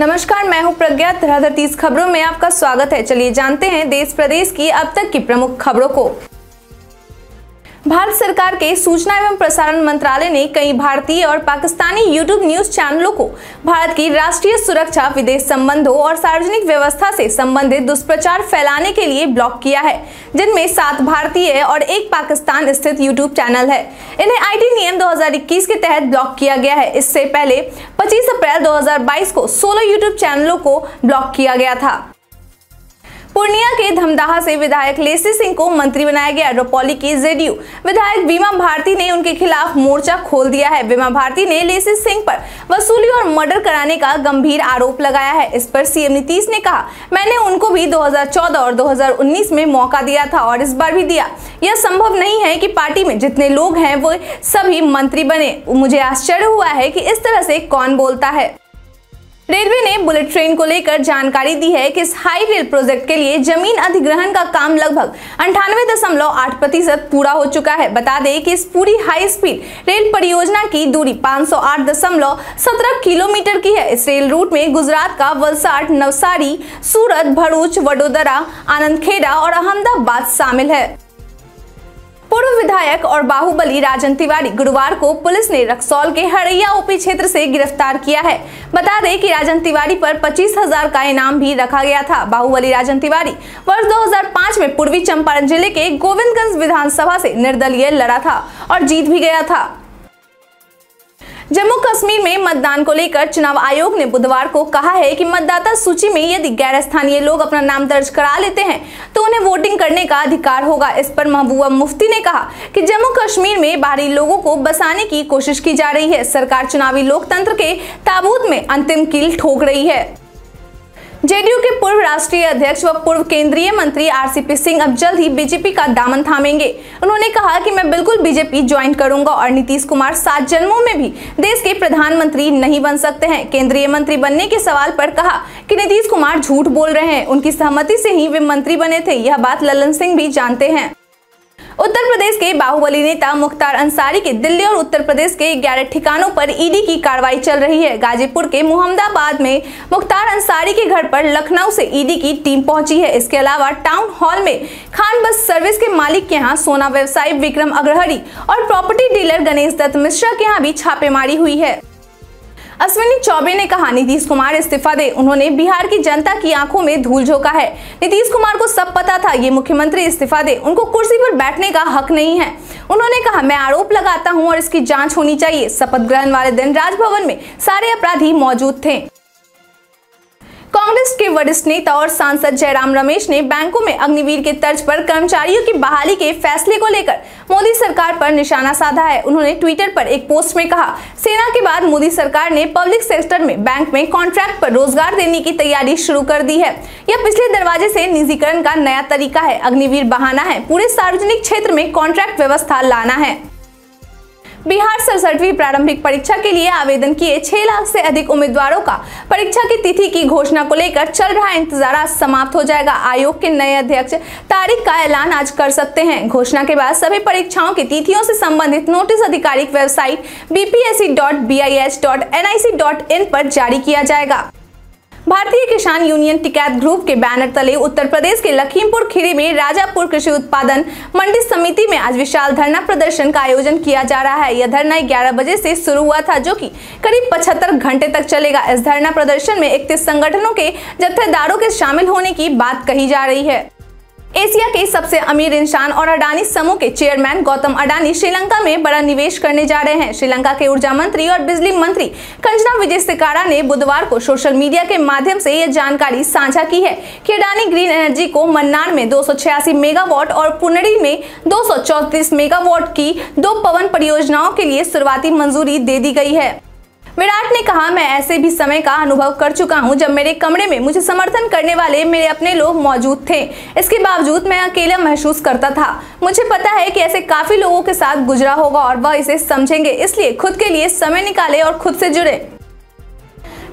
नमस्कार, मैं हूँ प्रज्ञा। धराधर तीस खबरों में आपका स्वागत है। चलिए जानते हैं देश प्रदेश की अब तक की प्रमुख खबरों को। भारत सरकार के सूचना एवं प्रसारण मंत्रालय ने कई भारतीय और पाकिस्तानी यूट्यूब न्यूज़ चैनलों को भारत की राष्ट्रीय सुरक्षा, विदेश संबंधों और सार्वजनिक व्यवस्था से संबंधित दुष्प्रचार फैलाने के लिए ब्लॉक किया है, जिनमें सात भारतीय और एक पाकिस्तान स्थित यूट्यूब चैनल है। इन्हें आईटी नियम 2021 के तहत ब्लॉक किया गया है। इससे पहले 25 अप्रैल 2022 को 16 यूट्यूब चैनलों को ब्लॉक किया गया था। पूर्णिया के धमदाहा से विधायक लेसी सिंह को मंत्री बनाया गया, रोपौली की जेडीयू। विधायक बीमा भारती ने उनके खिलाफ मोर्चा खोल दिया है। बीमा भारती ने लेसी सिंह पर वसूली और मर्डर कराने का गंभीर आरोप लगाया है। इस पर सीएम नीतीश ने कहा, मैंने उनको भी 2014 और 2019 में मौका दिया था और इस बार भी दिया। यह संभव नहीं है कि पार्टी में जितने लोग हैं, वो सभी मंत्री बने। मुझे आश्चर्य हुआ है कि इस तरह से कौन बोलता है। रेलवे ने बुलेट ट्रेन को लेकर जानकारी दी है कि इस हाई रेल प्रोजेक्ट के लिए ज़मीन अधिग्रहण का काम लगभग अंठानवे दशमलव आठ प्रतिशत पूरा हो चुका है। बता दें कि इस पूरी हाई स्पीड रेल परियोजना की दूरी पाँच सौ आठ दशमलव सत्रह किलोमीटर की है। इस रेल रूट में गुजरात का वलसाड, नवसारी, सूरत, भरूच, वडोदरा आनंद खेड़ा और अहमदाबाद शामिल है। पूर्व विधायक और बाहुबली राजन तिवारी गुरुवार को पुलिस ने रक्सौल के हरैया ओपी क्षेत्र से गिरफ़्तार किया है। बता दें कि राजन तिवारी पर पच्चीस हज़ार का इनाम भी रखा गया था। बाहुबली राजन तिवारी वर्ष 2005 में पूर्वी चंपारण ज़िले के गोविंदगंज विधानसभा से निर्दलीय लड़ा था और जीत भी गया था। जम्मू कश्मीर में मतदान को लेकर चुनाव आयोग ने बुधवार को कहा है कि मतदाता सूची में यदि गैर स्थानीय लोग अपना नाम दर्ज करा लेते हैं तो उन्हें वोटिंग करने का अधिकार होगा। इस पर महबूबा मुफ्ती ने कहा कि जम्मू कश्मीर में बाहरी लोगों को बसाने की कोशिश की जा रही है। सरकार चुनावी लोकतंत्र के ताबूत में अंतिम कील ठोक रही है। जेडीयू के पूर्व राष्ट्रीय अध्यक्ष व पूर्व केंद्रीय मंत्री आरसीपी सिंह अब जल्द ही बीजेपी का दामन थामेंगे। उन्होंने कहा कि मैं बिल्कुल बीजेपी ज्वाइन करूँगा और नीतीश कुमार सात जन्मों में भी देश के प्रधानमंत्री नहीं बन सकते हैं। केंद्रीय मंत्री बनने के सवाल पर कहा कि नीतीश कुमार झूठ बोल रहे हैं। उनकी सहमति से ही वे मंत्री बने थे। यह बात ललन सिंह भी जानते हैं। उत्तर प्रदेश के बाहुबली नेता मुख्तार अंसारी के दिल्ली और उत्तर प्रदेश के ग्यारह ठिकानों पर ईडी की कार्रवाई चल रही है। गाजीपुर के मोहम्मदाबाद में मुख्तार अंसारी के घर पर लखनऊ से ईडी की टीम पहुँची है। इसके अलावा टाउन हॉल में खान बस सर्विस के मालिक के यहाँ सोना व्यवसायी विक्रम अग्रहरी और प्रॉपर्टी डीलर गणेश दत्त मिश्रा के यहाँ भी छापेमारी हुई है। अश्विनी चौबे ने कहा, नीतीश कुमार इस्तीफा दे। उन्होंने बिहार की जनता की आँखों में धूल झोंका है। नीतीश कुमार को सब पता था, ये मुख्यमंत्री इस्तीफा दे। उनको कुर्सी पर बैठने का हक नहीं है। उन्होंने कहा, मैं आरोप लगाता हूँ और इसकी जाँच होनी चाहिए। शपथ ग्रहण वाले दिन राजभवन में सारे अपराधी मौजूद थे। कांग्रेस के वरिष्ठ नेता और सांसद जयराम रमेश ने बैंकों में अग्निवीर के तर्ज पर कर्मचारियों की बहाली के फैसले को लेकर मोदी सरकार पर निशाना साधा है। उन्होंने ट्विटर पर एक पोस्ट में कहा, सेना के बाद मोदी सरकार ने पब्लिक सेक्टर में बैंक में कॉन्ट्रैक्ट पर रोज़गार देने की तैयारी शुरू कर दी है। यह पिछले दरवाजे से निजीकरण का नया तरीका है। अग्निवीर बहाना है। पूरे सार्वजनिक क्षेत्र में कॉन्ट्रैक्ट व्यवस्था लाना है। बिहार सड़सठवीं प्रारंभिक परीक्षा के लिए आवेदन किए छह लाख से अधिक उम्मीदवारों का। परीक्षा की तिथि की घोषणा को लेकर चल रहा इंतज़ार समाप्त हो जाएगा। आयोग के नए अध्यक्ष तारीख का ऐलान आज कर सकते हैं। घोषणा के बाद सभी परीक्षाओं की तिथियों से संबंधित नोटिस आधिकारिक website dot B I H dot N I C dot in पर जारी किया जाएगा। भारतीय किसान यूनियन टिकैत ग्रुप के बैनर तले उत्तर प्रदेश के लखीमपुर खीरी में राजापुर कृषि उत्पादन मंडी समिति में आज विशाल धरना प्रदर्शन का आयोजन किया जा रहा है। यह धरना 11 बजे से शुरू हुआ था, जो कि करीब 75 घंटे तक चलेगा। इस धरना प्रदर्शन में इकतीस संगठनों के जत्थेदारों के शामिल होने की बात कही जा रही है। एशिया के सबसे अमीर इंसान और अडानी समूह के चेयरमैन गौतम अडानी श्रीलंका में बड़ा निवेश करने जा रहे हैं। श्रीलंका के ऊर्जा मंत्री और बिजली मंत्री कंजना विजय सिकारा ने बुधवार को सोशल मीडिया के माध्यम से यह जानकारी साझा की है कि अडानी ग्रीन एनर्जी को मन्नार में दो सौ छियासी मेगावाट और पुनरी में दो सौ चौंतीस मेगावाट की दो पवन परियोजनाओं के लिए शुरुआती मंजूरी दे दी गई है। विराट ने कहा, मैं ऐसे भी समय का अनुभव कर चुका हूँ जब मेरे कमरे में मुझे समर्थन करने वाले मेरे अपने लोग मौजूद थे। इसके बावजूद मैं अकेला महसूस करता था। मुझे पता है कि ऐसे काफ़ी लोगों के साथ गुजरा होगा और वह इसे समझेंगे, इसलिए खुद के लिए समय निकाले और खुद से जुड़े।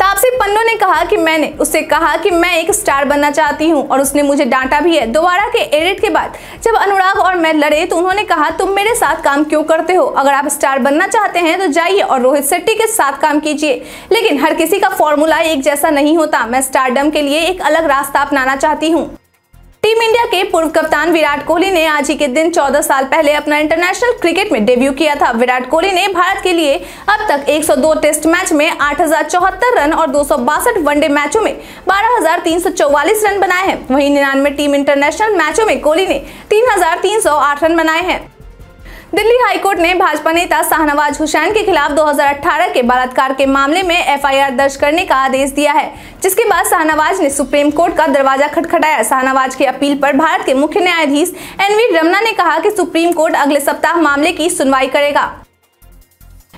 तापसी पन्नू ने कहा कि मैंने उससे कहा कि मैं एक स्टार बनना चाहती हूँ और उसने मुझे डांटा भी है। दोबारा के एडिट के बाद जब अनुराग और मैं लड़े तो उन्होंने कहा, तुम मेरे साथ काम क्यों करते हो? अगर आप स्टार बनना चाहते हैं तो जाइए और रोहित शेट्टी के साथ काम कीजिए। लेकिन हर किसी का फॉर्मूला एक जैसा नहीं होता। मैं स्टारडम के लिए एक अलग रास्ता अपनाना चाहती हूँ। टीम इंडिया के पूर्व कप्तान विराट कोहली ने आज ही के दिन 14 साल पहले अपना इंटरनेशनल क्रिकेट में डेब्यू किया था। विराट कोहली ने भारत के लिए अब तक 102 टेस्ट मैच में आठ हज़ार चौहत्तर रन और दो वनडे मैचों में बारह रन बनाए हैं। वहीं निन्यानवे टीम इंटरनेशनल मैचों में कोहली ने तीन हज़ार तीन सौ आठ रन बनाए हैं। दिल्ली हाईकोर्ट ने भाजपा नेता शाहनवाज हुसैन के खिलाफ 2018 के बलात्कार के मामले में एफआईआर दर्ज करने का आदेश दिया है, जिसके बाद शाहनवाज ने सुप्रीम कोर्ट का दरवाज़ा खटखटाया। शाहनवाज की अपील पर भारत के मुख्य न्यायाधीश एनवी रमना ने कहा कि सुप्रीम कोर्ट अगले सप्ताह मामले की सुनवाई करेगा।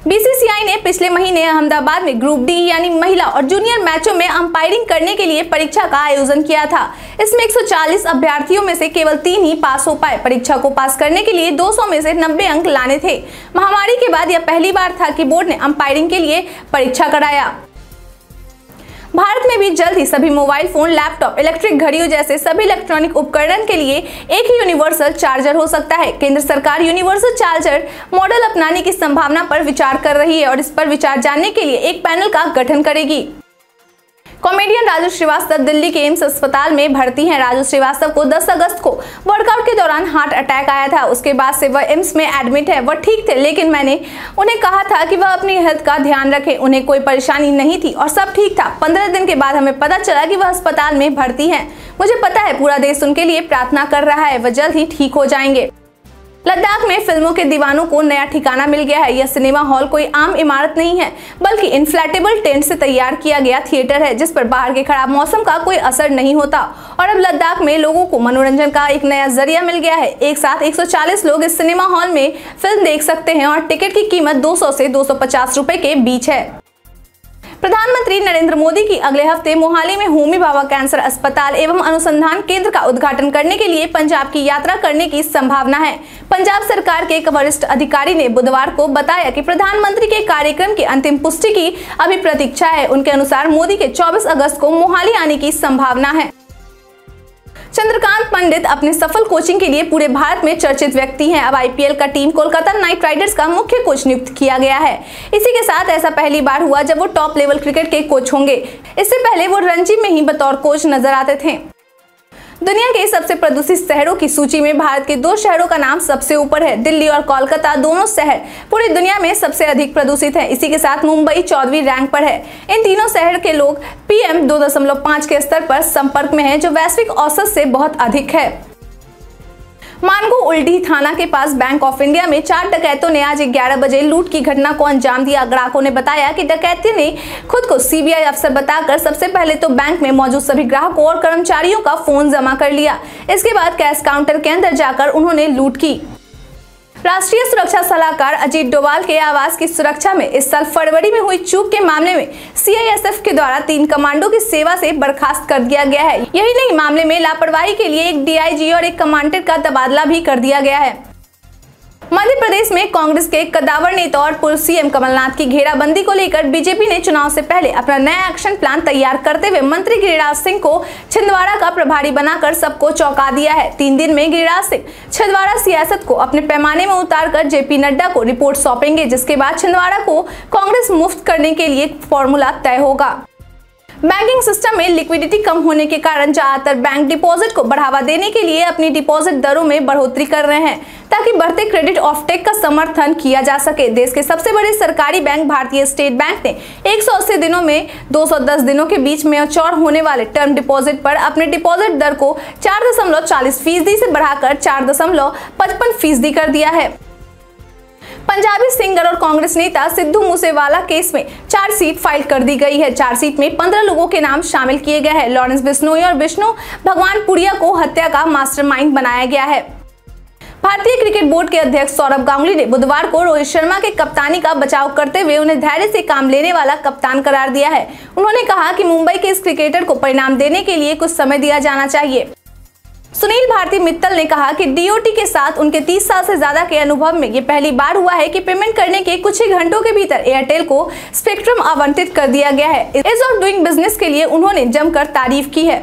बीसीसीआई ने पिछले महीने अहमदाबाद में ग्रुप डी यानी महिला और जूनियर मैचों में अंपायरिंग करने के लिए परीक्षा का आयोजन किया था। इसमें 140 अभ्यर्थियों में से केवल तीन ही पास हो पाए। परीक्षा को पास करने के लिए 200 में से 90 अंक लाने थे। महामारी के बाद यह पहली बार था कि बोर्ड ने अंपायरिंग के लिए परीक्षा कराया। भारत में भी जल्द ही सभी मोबाइल फ़ोन, लैपटॉप, इलेक्ट्रिक घड़ियों जैसे सभी इलेक्ट्रॉनिक उपकरण के लिए एक ही यूनिवर्सल चार्जर हो सकता है। केंद्र सरकार यूनिवर्सल चार्जर मॉडल अपनाने की संभावना पर विचार कर रही है और इस पर विचार जानने के लिए एक पैनल का गठन करेगी। कॉमेडियन राजू श्रीवास्तव दिल्ली के एम्स अस्पताल में भर्ती हैं। राजू श्रीवास्तव को 10 अगस्त को वर्कआउट के दौरान हार्ट अटैक आया था। उसके बाद से वह एम्स में एडमिट है। वह ठीक थे, लेकिन मैंने उन्हें कहा था कि वह अपनी हेल्थ का ध्यान रखें। उन्हें कोई परेशानी नहीं थी और सब ठीक था। पंद्रह दिन के बाद हमें पता चला कि वह अस्पताल में भर्ती है। मुझे पता है, पूरा देश उनके लिए प्रार्थना कर रहा है। वह जल्द ही ठीक हो जाएँगे। लद्दाख में फ़िल्मों के दीवानों को नया ठिकाना मिल गया है। यह सिनेमा हॉल कोई आम इमारत नहीं है, बल्कि इन्फ्लेटेबल टेंट से तैयार किया गया थिएटर है, जिस पर बाहर के खराब मौसम का कोई असर नहीं होता। और अब लद्दाख में लोगों को मनोरंजन का एक नया ज़रिया मिल गया है। एक साथ 140 लोग इस सिनेमा हॉल में फ़िल्म देख सकते हैं और टिकट की कीमत 200 से 250 रुपए के बीच है। प्रधानमंत्री नरेंद्र मोदी की अगले हफ़्ते मोहाली में होमी बाबा कैंसर अस्पताल एवं अनुसंधान केंद्र का उद्घाटन करने के लिए पंजाब की यात्रा करने की संभावना है। पंजाब सरकार के एक वरिष्ठ अधिकारी ने बुधवार को बताया कि प्रधानमंत्री के कार्यक्रम की अंतिम पुष्टि की अभी प्रतीक्षा है। उनके अनुसार मोदी के 24 अगस्त को मोहाली आने की संभावना है। चंद्रकांत पंडित अपने सफल कोचिंग के लिए पूरे भारत में चर्चित व्यक्ति हैं। अब आईपीएल का टीम कोलकाता नाइट राइडर्स का मुख्य कोच नियुक्त किया गया है। इसी के साथ ऐसा पहली बार हुआ जब वो टॉप लेवल क्रिकेट के कोच होंगे। इससे पहले वो रणजी में ही बतौर कोच नज़र आते थे। दुनिया के सबसे प्रदूषित शहरों की सूची में भारत के दो शहरों का नाम सबसे ऊपर है, दिल्ली और कोलकाता दोनों शहर। पूरी दुनिया में सबसे अधिक प्रदूषित है। इसी के साथ मुंबई चौदहवीं रैंक पर है। इन तीनों शहर के लोग पीएम 2.5 के स्तर पर संपर्क में हैं, जो वैश्विक औसत से बहुत अधिक है। मानगो उल्टी थाना के पास बैंक ऑफ़ इंडिया में चार डकैतों ने आज 11 बजे लूट की घटना को अंजाम दिया। ग्राहकों ने बताया कि डकैती ने खुद को सीबीआई अफसर बताकर सबसे पहले तो बैंक में मौजूद सभी ग्राहकों और कर्मचारियों का फ़ोन जमा कर लिया। इसके बाद कैश काउंटर के अंदर जाकर उन्होंने लूट की। राष्ट्रीय सुरक्षा सलाहकार अजीत डोवाल के आवास की सुरक्षा में इस साल फरवरी में हुई चूक के मामले में सीआईएसएफ के द्वारा तीन कमांडो की सेवा से बर्खास्त कर दिया गया है। यही नहीं, मामले में लापरवाही के लिए एक डीआईजी और एक कमांडर का तबादला भी कर दिया गया है। मध्य प्रदेश में कांग्रेस के कदावर नेता और पूर्व सीएम कमलनाथ की घेराबंदी को लेकर बीजेपी ने चुनाव से पहले अपना नया एक्शन प्लान तैयार करते हुए मंत्री गिरिराज सिंह को छिंदवाड़ा का प्रभारी बनाकर सबको चौंका दिया है। तीन दिन में गिरिराज सिंह छिंदवाड़ा सियासत को अपने पैमाने में उतार कर जेपी नड्डा को रिपोर्ट सौंपेंगे, जिसके बाद छिंदवाड़ा को कांग्रेस मुफ़्त करने के लिए फॉर्मूला तय होगा। बैंकिंग सिस्टम में लिक्विडिटी कम होने के कारण ज़्यादातर बैंक डिपॉजिट को बढ़ावा देने के लिए अपनी डिपॉजिट दरों में बढ़ोतरी कर रहे हैं। ताकि बढ़ते क्रेडिट ऑफटेक का समर्थन किया जा सके। देश के सबसे बड़े सरकारी बैंक भारतीय स्टेट बैंक ने 180 दिनों में 210 दिनों के बीच में चौर होने वाले टर्म डिपॉजिट पर अपने डिपॉजिट दर को चार फ़ीसदी से बढ़ाकर चार फ़ीसदी कर दिया है। पंजाबी सिंगर और कांग्रेस नेता सिद्धू मूसेवाला केस में चार्जशीट फ़ाइल कर दी गई है। चार्जशीट में पंद्रह लोगों के नाम शामिल किए गए हैं। लॉरेंस बिश्नोई और विष्णु भगवान पुड़िया को हत्या का मास्टरमाइंड बनाया गया है। भारतीय क्रिकेट बोर्ड के अध्यक्ष सौरभ गांगुली ने बुधवार को रोहित शर्मा के कप्तानी का बचाव करते हुए उन्हें धैर्य से काम लेने वाला कप्तान करार दिया है। उन्होंने कहा कि मुंबई के इस क्रिकेटर को परिणाम देने के लिए कुछ समय दिया जाना चाहिए। सुनील भारती मित्तल ने कहा कि डीओटी के साथ उनके 30 साल से ज़्यादा के अनुभव में ये पहली बार हुआ है कि पेमेंट करने के कुछ ही घंटों के भीतर एयरटेल को स्पेक्ट्रम आवंटित कर दिया गया है। इज़ ऑफ़ डूइंग बिज़नेस के लिए उन्होंने जमकर तारीफ़ की है।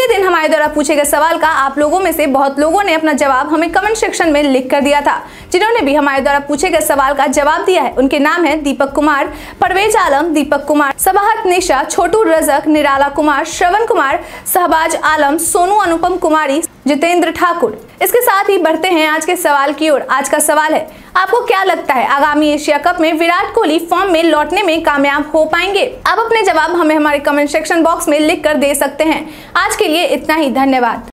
बीते दिन हमारे द्वारा पूछे गए सवाल का आप लोगों में से बहुत लोगों ने अपना जवाब हमें कमेंट सेक्शन में लिख कर दिया था। जिन्होंने भी हमारे द्वारा पूछे गए सवाल का जवाब दिया है, उनके नाम है दीपक कुमार, परवेज आलम, दीपक कुमार, सबाहत निशा, छोटू रजक, निराला कुमार, श्रवण कुमार सहबाज आलम, सोनू अनुपम कुमारी जितेंद्र ठाकुर। इसके साथ ही बढ़ते हैं आज के सवाल की ओर। आज का सवाल है, आपको क्या लगता है, आगामी एशिया कप में विराट कोहली फॉर्म में लौटने में कामयाब हो पाएँगे? आप अपने जवाब हमें हमारे कमेंट सेक्शन बॉक्स में लिख कर दे सकते हैं। आज के लिए इतना ही, धन्यवाद।